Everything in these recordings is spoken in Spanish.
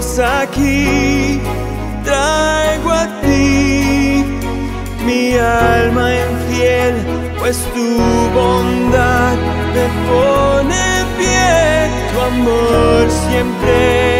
Aquí, traigo a ti mi alma infiel, pues tu bondad me pone pie, tu amor siempre.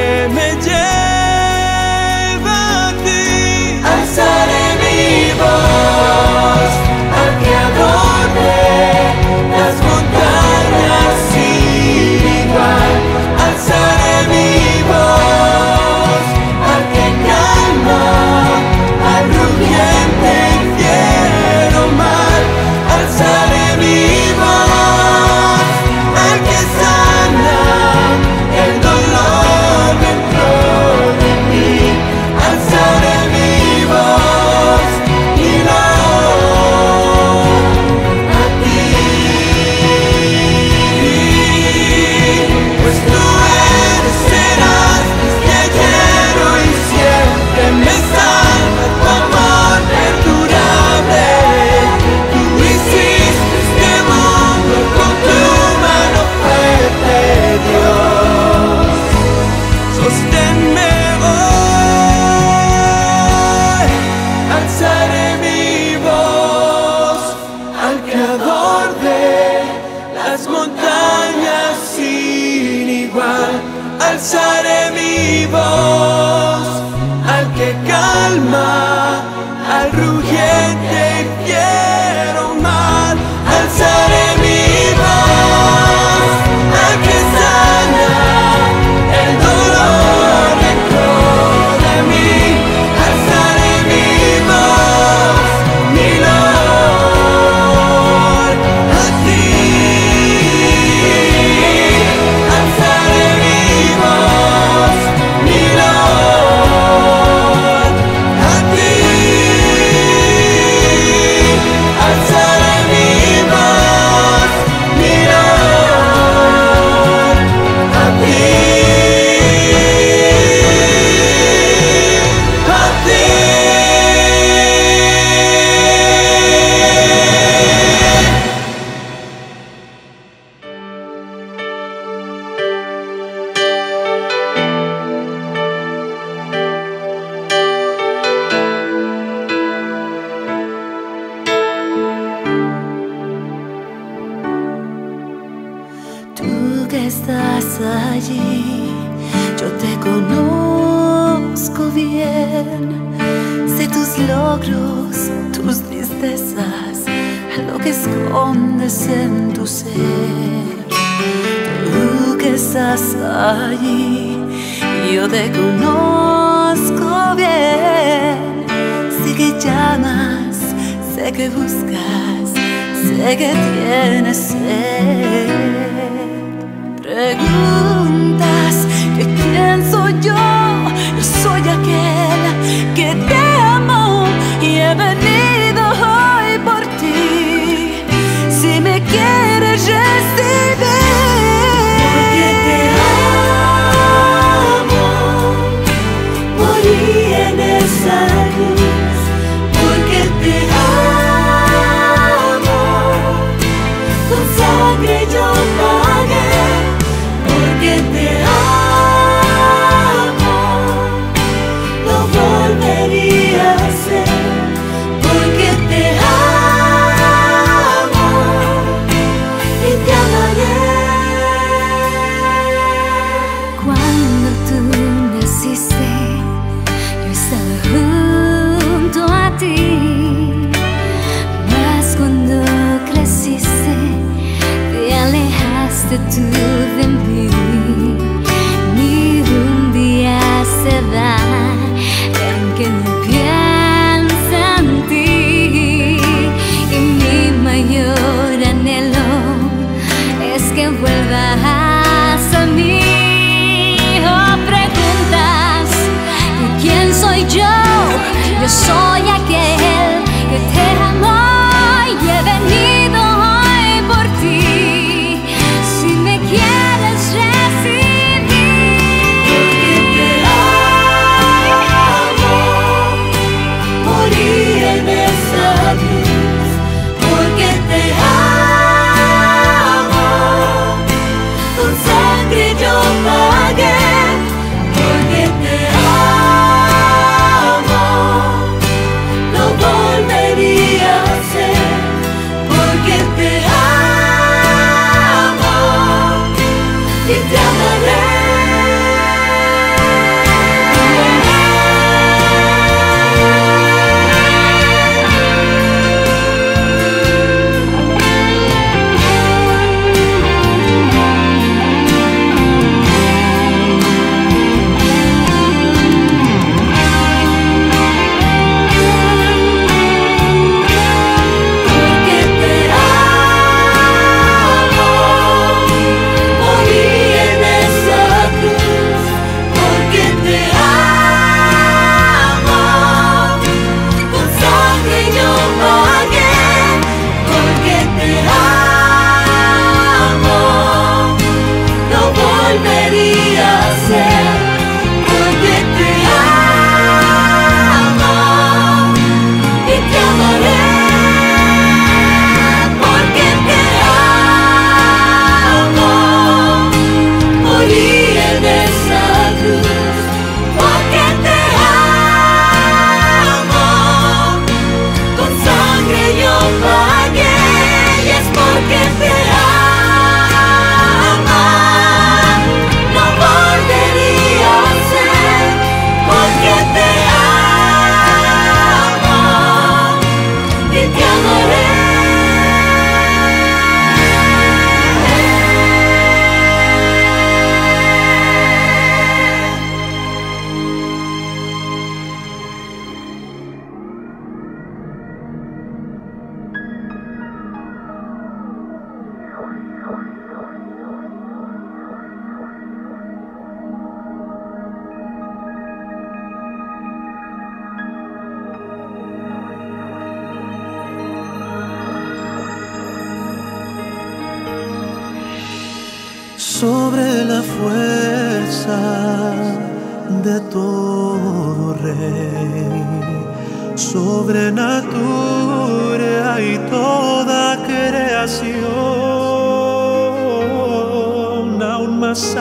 más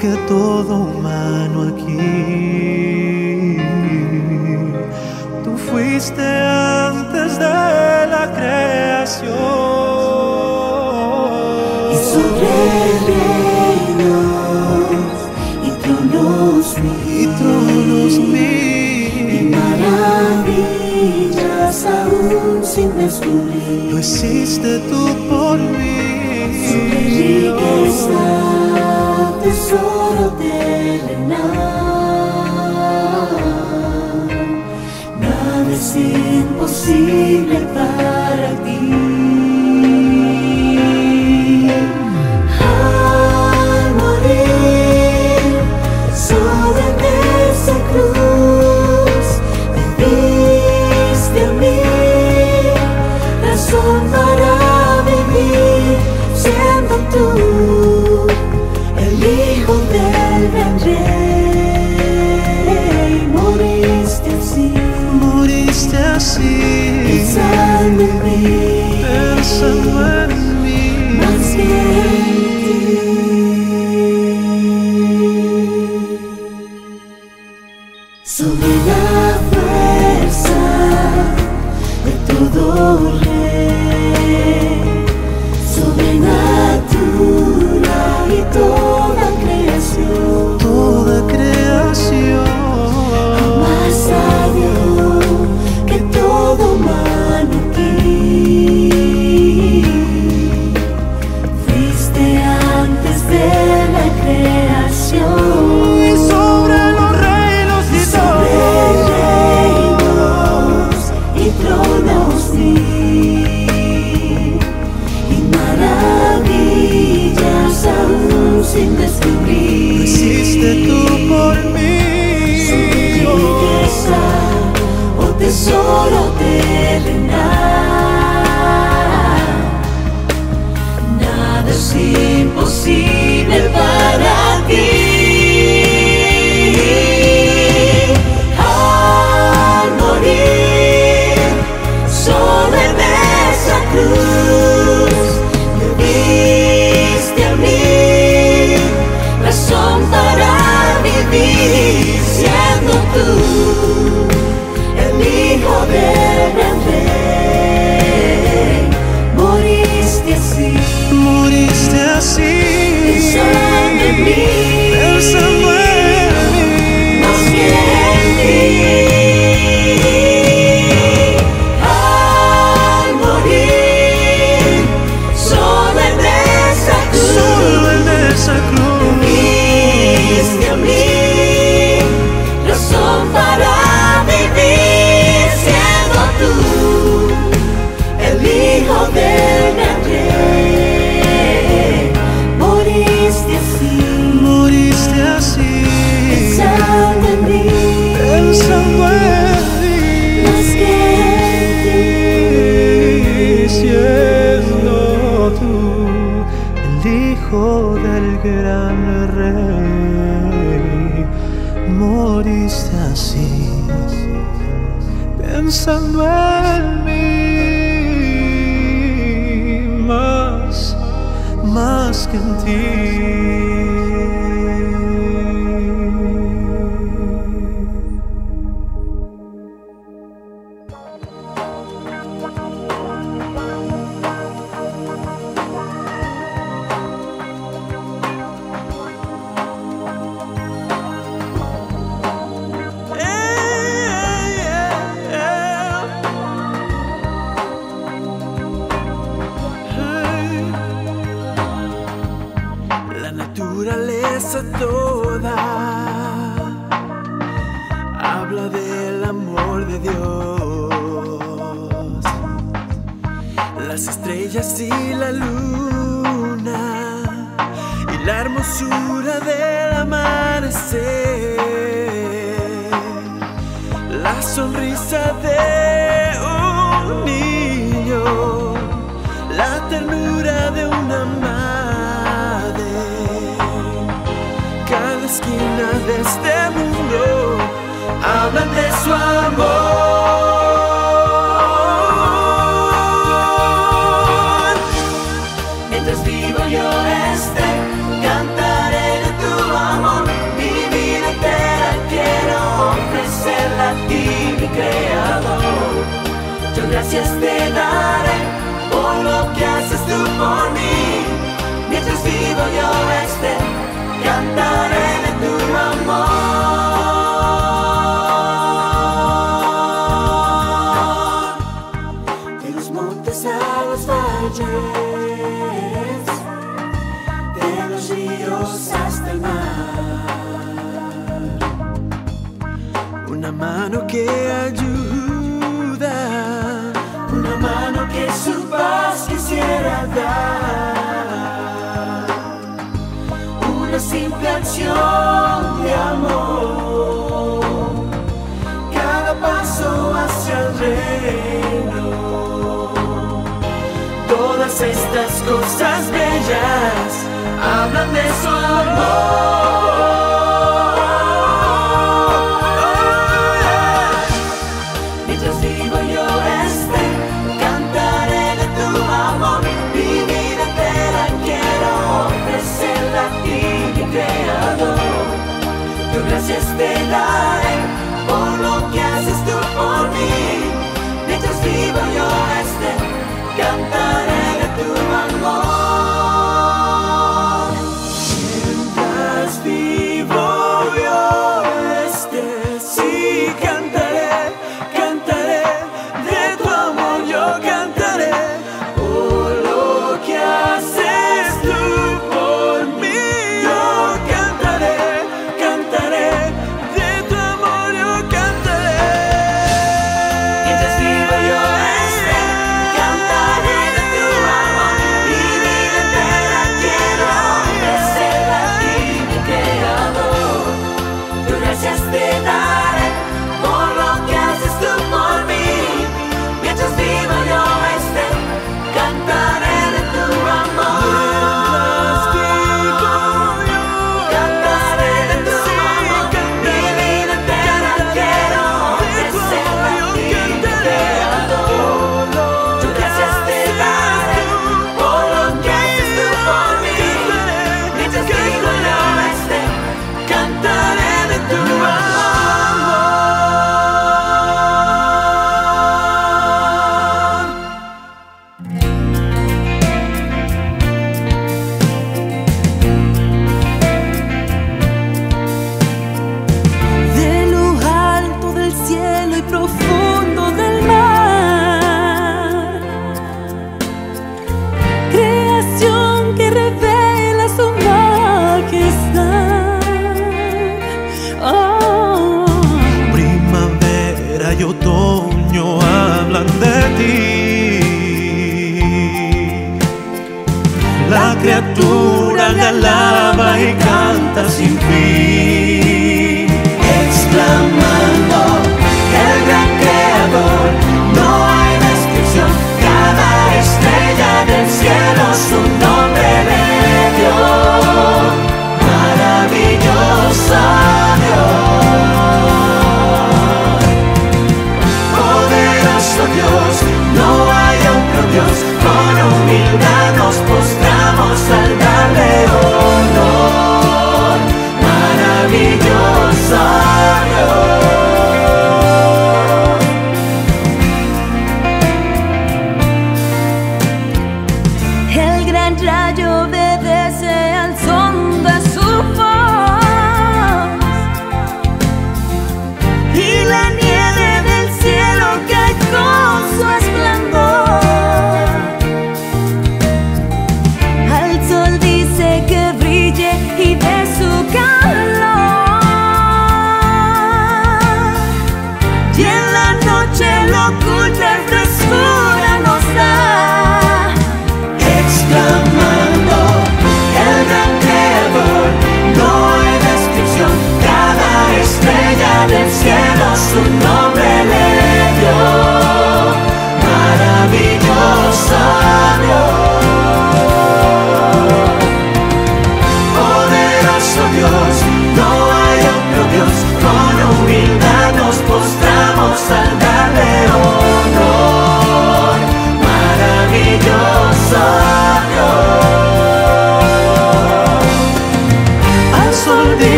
que todo humano aquí. Tú fuiste antes de la creación. Y sobre reinos y tronos y tronos mil, y maravillas aún sin descubrir. Lo hiciste tú por mí riqueza, tesoro de la Nada es imposible para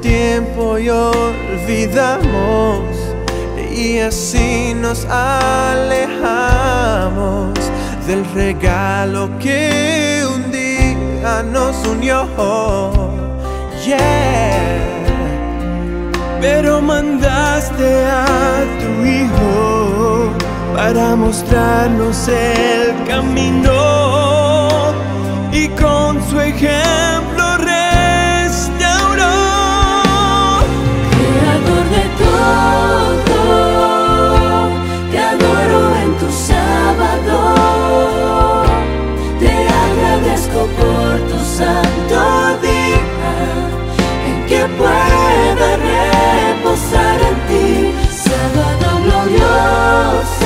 tiempo y olvidamos y así nos alejamos del regalo que un día nos unió. Yeah. Pero mandaste a tu hijo para mostrarnos el camino y con su ejemplo Te adoro en tu sábado, te agradezco por tu santo día, en que pueda reposar en ti, sábado no.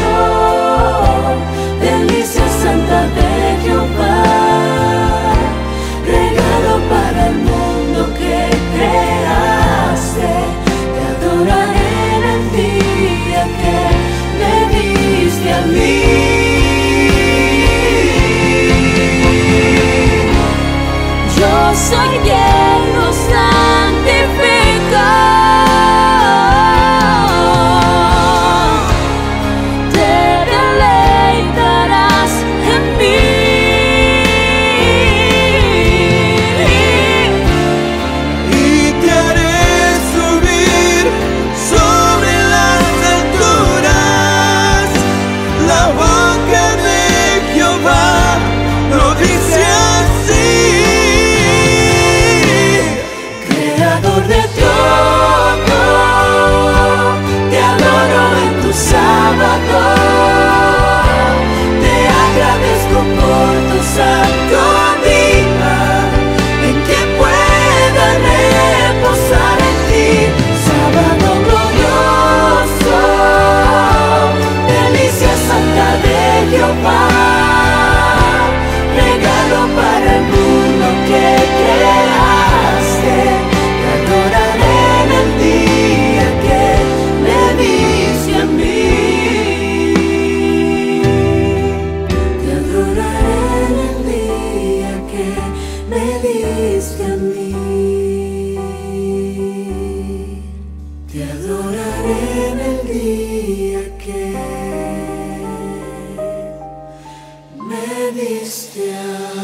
Viniste a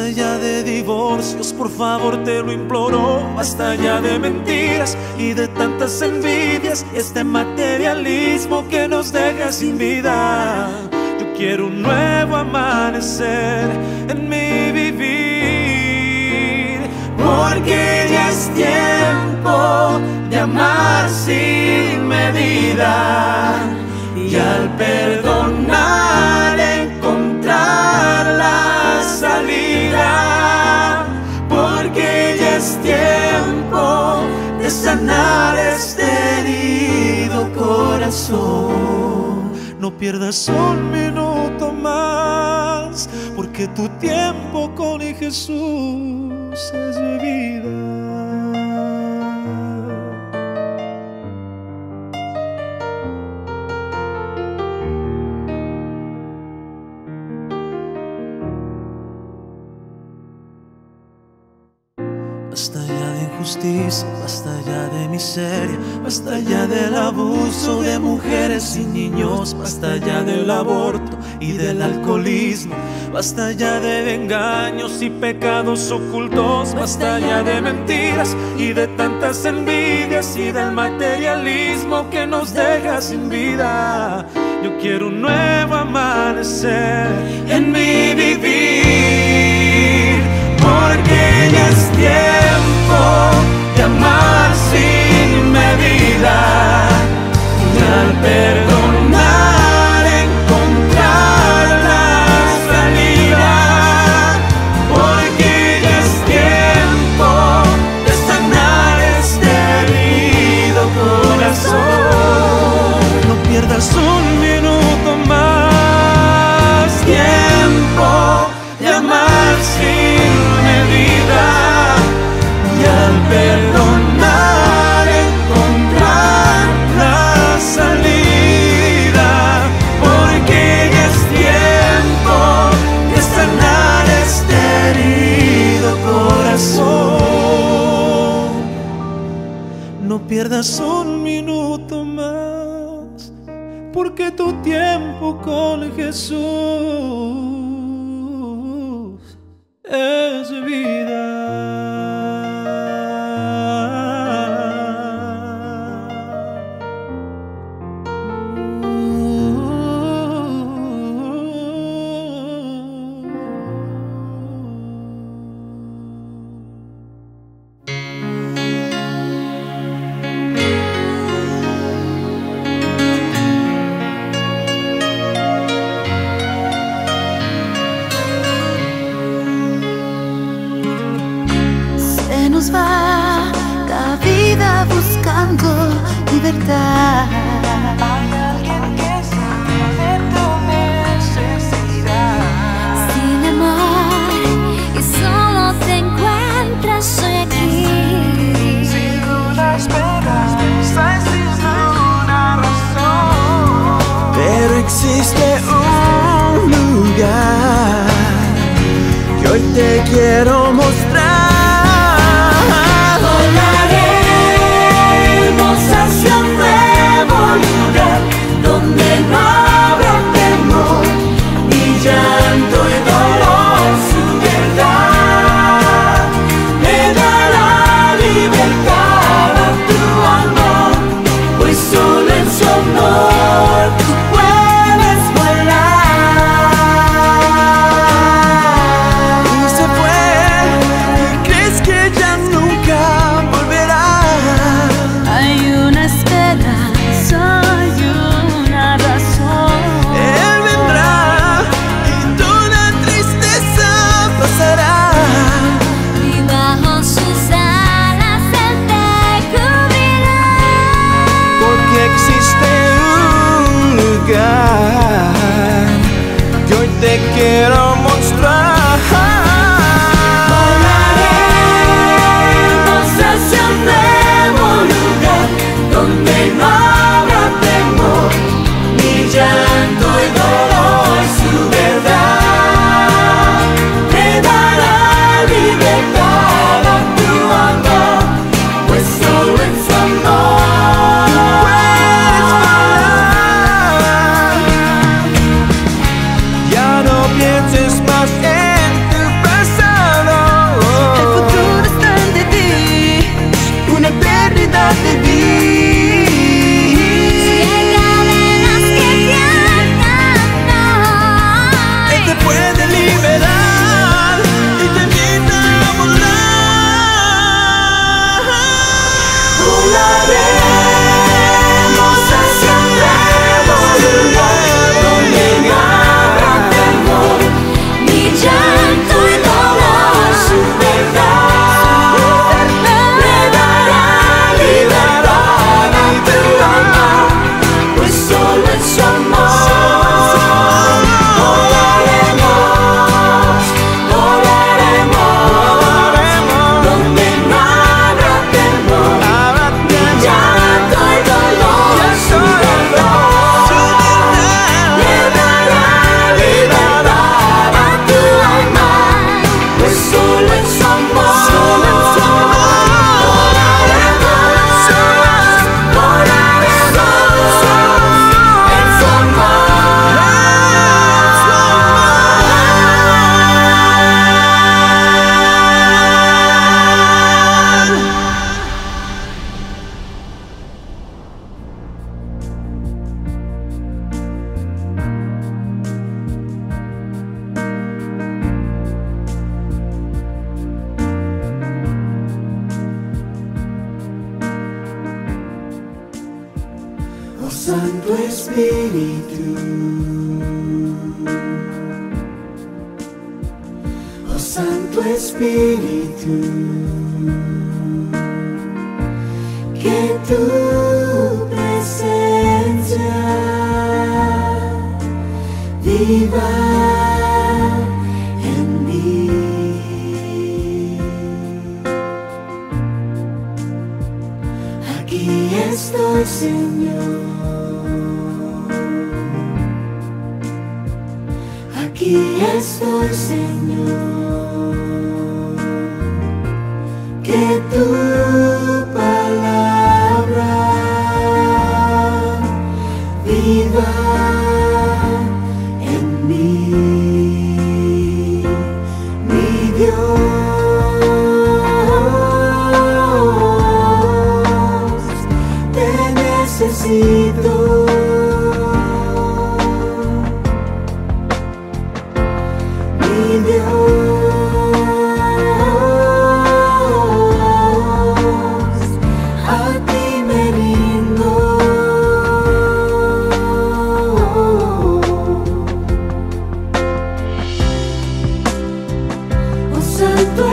basta ya de divorcios, por favor te lo imploro, basta ya de mentiras y de tantas envidias este materialismo que nos deja sin vida. Yo quiero un nuevo amanecer en mi vivir, porque ya es tiempo de amar sin medida y al perdonar sanar este herido corazón. No pierdas un minuto más, porque tu tiempo con Jesús es mi vida. Injusticia, basta ya de miseria, basta ya del abuso de mujeres y niños, basta ya del aborto y del alcoholismo, basta ya de engaños y pecados ocultos, basta ya de mentiras y de tantas envidias y del materialismo que nos deja sin vida. Yo quiero un nuevo amanecer en mi vivir, porque ya es tiempo de amar sin medida. Y al perdonar pierdas un minuto más, porque tu tiempo con Jesús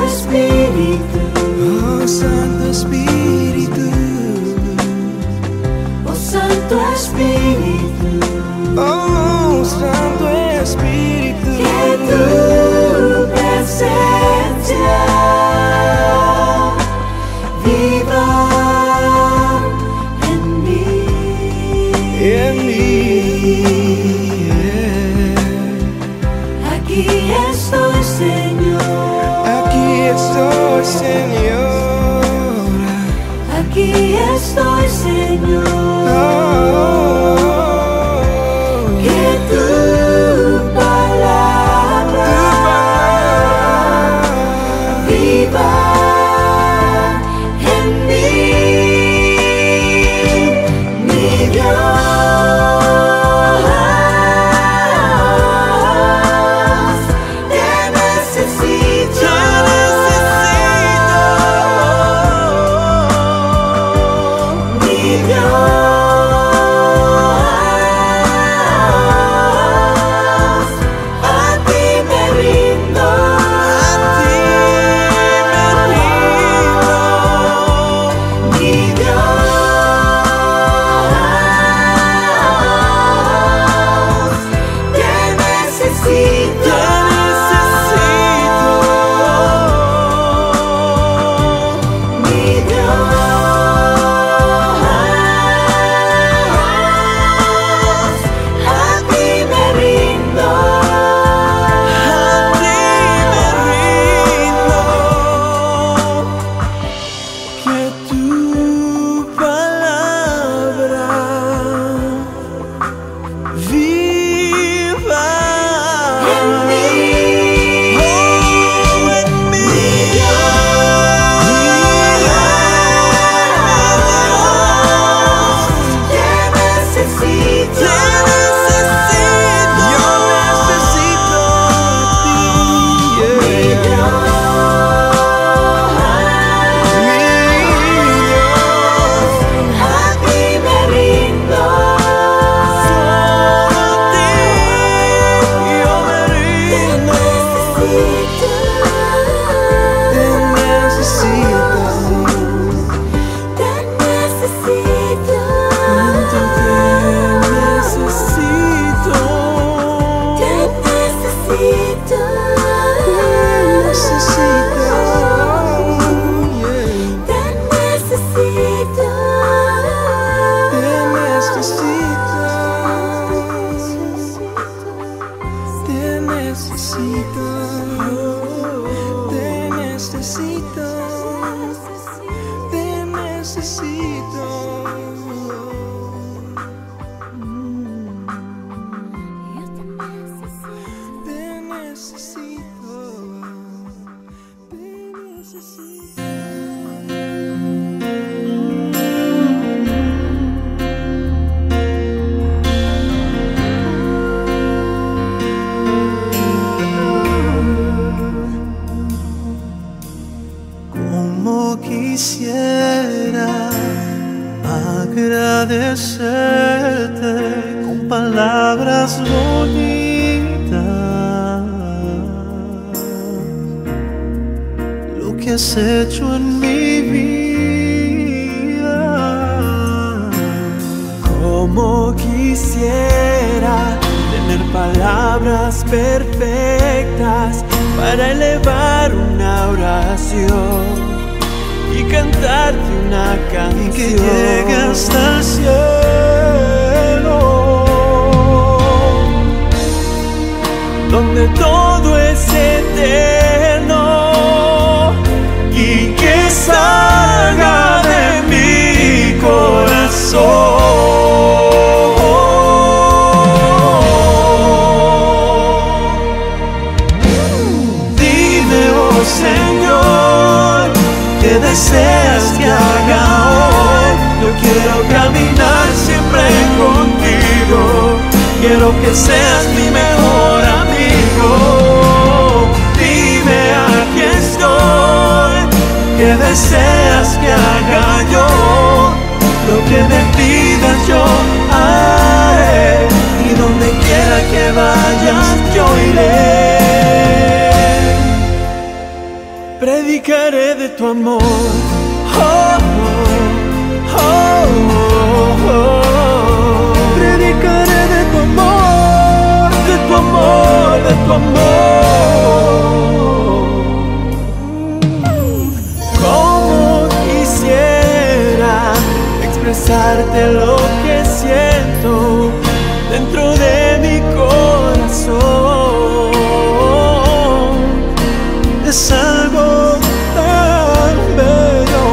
Espíritu, Oh Santo Espíritu, expresarte lo que siento dentro de mi corazón. es algo tan bello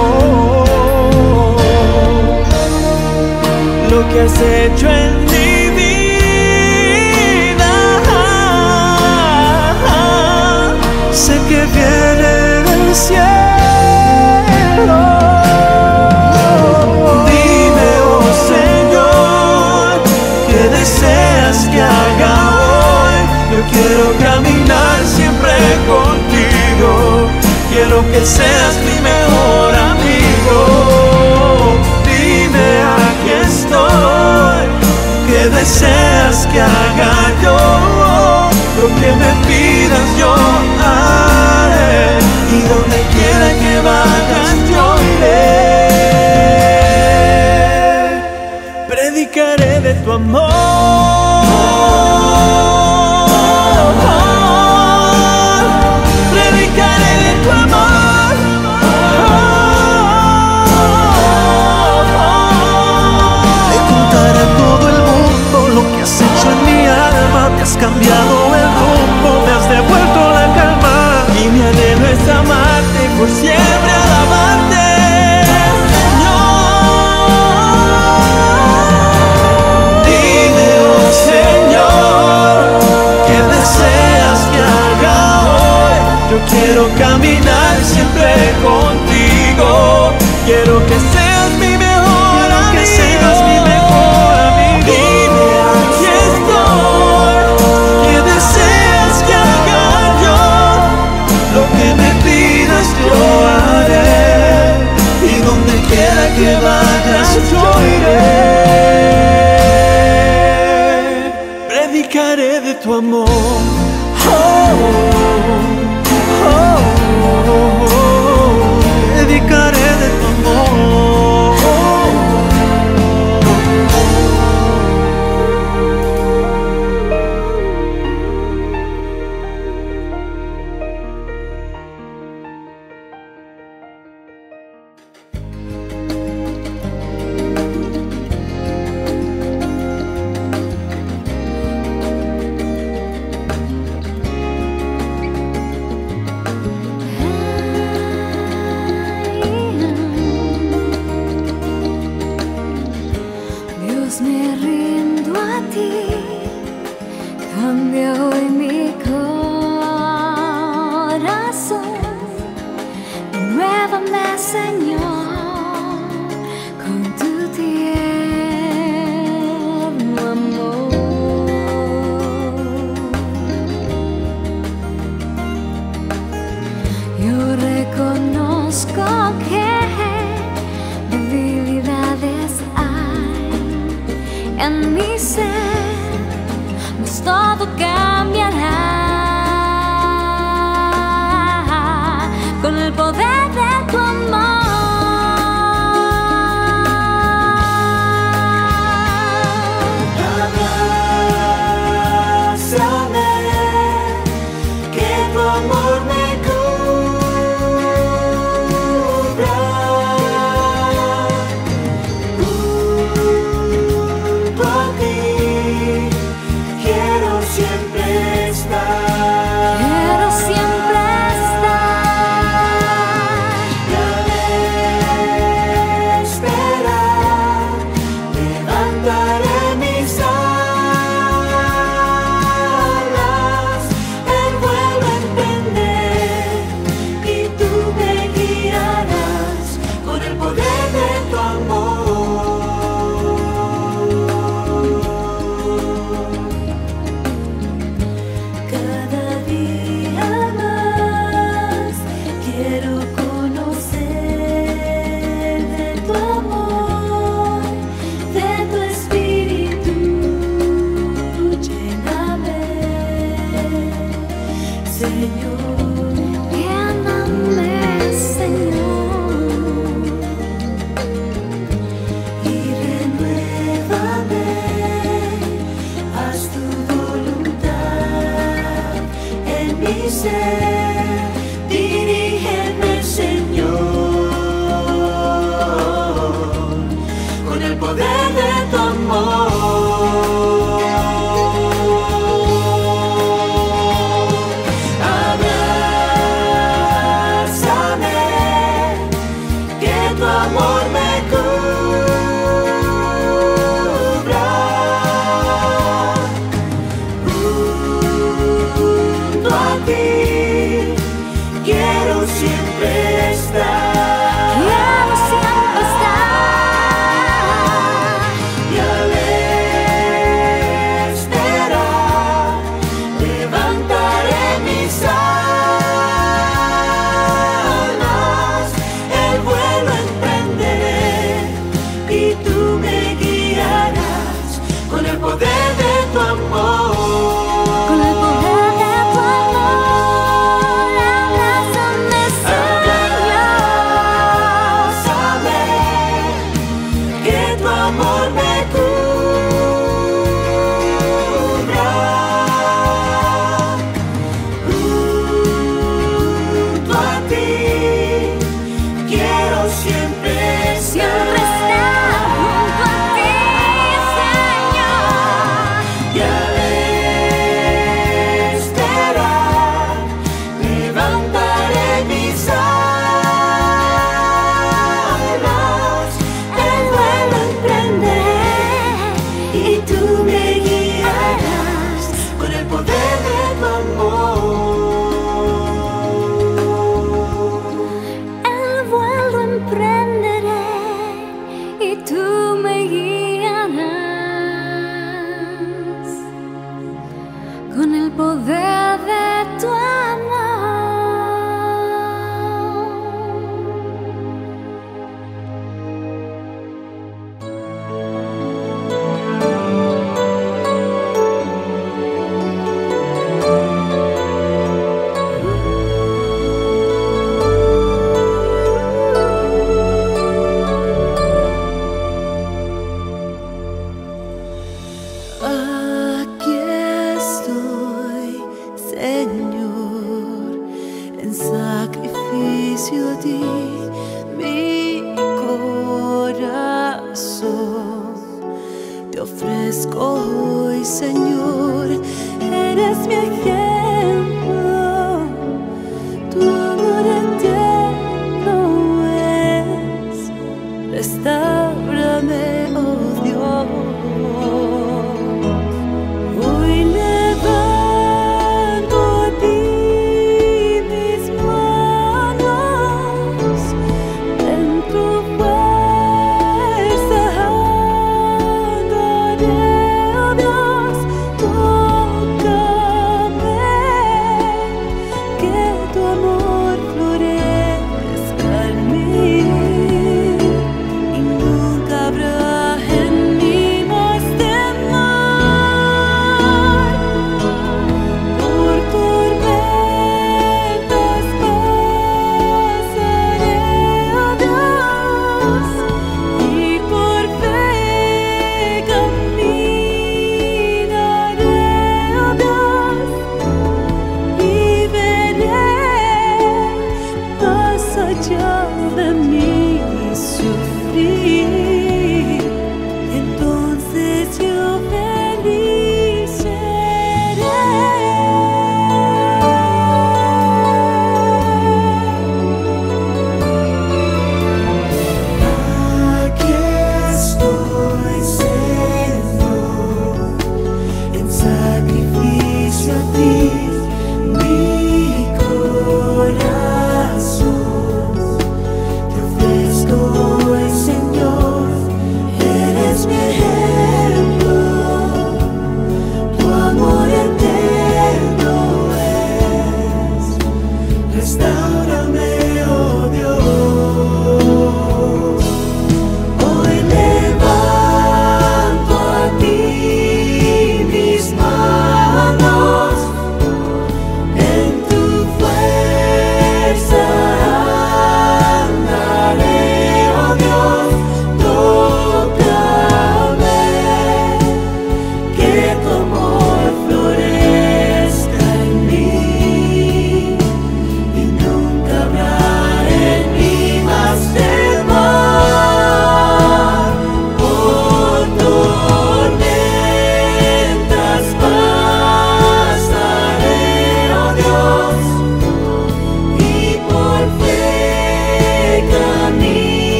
lo que has hecho en mi vida. sé que viene del cielo contigo. Quiero que seas mi mejor amigo. Dime aquí estoy. ¿Qué deseas que haga yo? Lo que me pidas yo haré. Y donde quiera que vayas yo iré. Predicaré de tu amor. En mi alma Te has cambiado el rumbo, me has devuelto la calma Y mi anhelo es amarte por siempre alabarte. Señor. Dime, oh Señor, ¿qué deseas que haga hoy? Yo quiero caminar siempre contigo. Quiero que seas que vayas yo iré. Que tu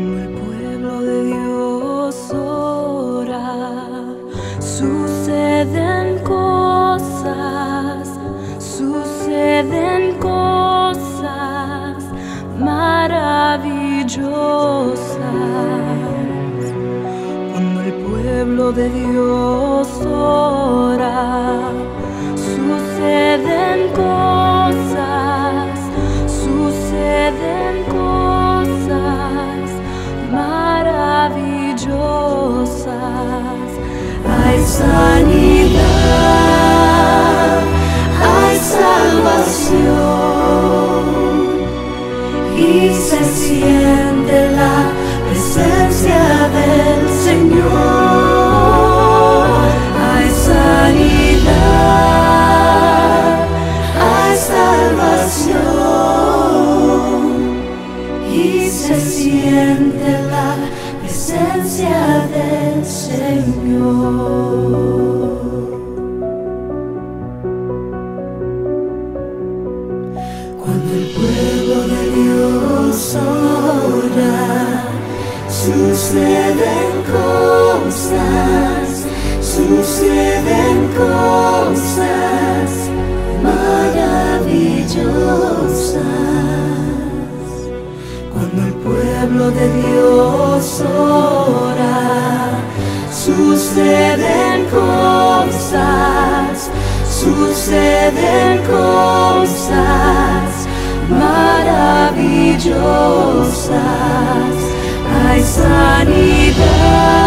Como el pueblo de Dios ora, suceden cosas, suceden cosas maravillosas. Cuando el pueblo de Dios ora, suceden cosas. sanidad, hay salvación. Y se siente la suceden cosas maravillosas cuando el pueblo de Dios ora. Suceden cosas, suceden cosas maravillosas. Hay sanidad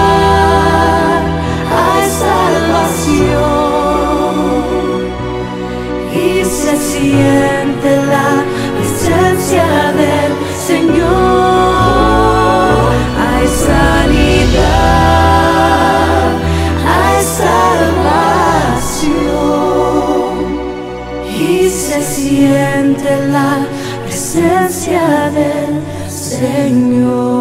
hay salvación y se siente la presencia del Señor. Hay sanidad, hay salvación y se siente la presencia del Señor.